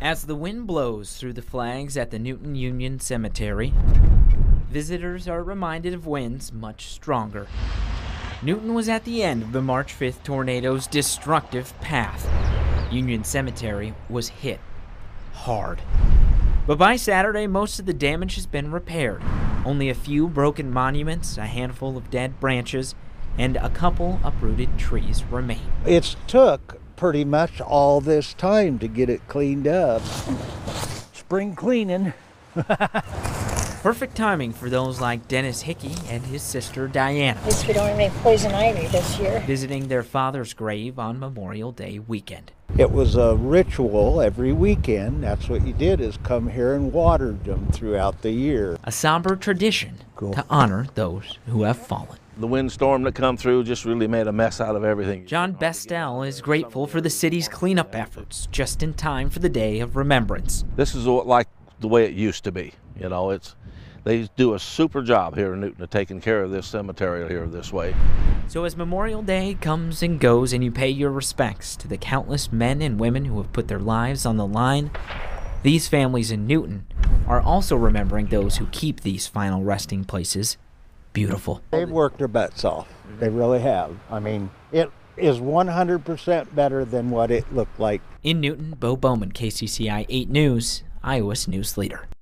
As the wind blows through the flags at the Newton Union Cemetery, visitors are reminded of winds much stronger. Newton was at the end of the March 5th tornado's destructive path. Union Cemetery was hit hard. But by Saturday, most of the damage has been repaired. Only a few broken monuments, a handful of dead branches, and a couple uprooted trees remain. It's took pretty much all this time to get it cleaned up. Spring cleaning. Perfect timing for those like Dennis Hickey and his sister Diana, At least we don't have any poison ivy this year. visiting their father's grave on Memorial Day weekend. It was a ritual every weekend. That's what you did is come here and watered them throughout the year. A somber tradition Cool. to honor those who have fallen. The windstorm that come through just really made a mess out of everything. John Bestel is grateful for the city's cleanup efforts just in time for the day of remembrance. This is what- like the way it used to be. You know, it's they do a super job here in Newton of taking care of this cemetery here this way. So, as Memorial Day comes and goes, and you pay your respects to the countless men and women who have put their lives on the line, these families in Newton are also remembering those who keep these final resting places beautiful. They've worked their butts off. They really have. I mean, it is 100% better than what it looked like In Newton, Bo Bowman, KCCI 8 News, Iowa's news leader.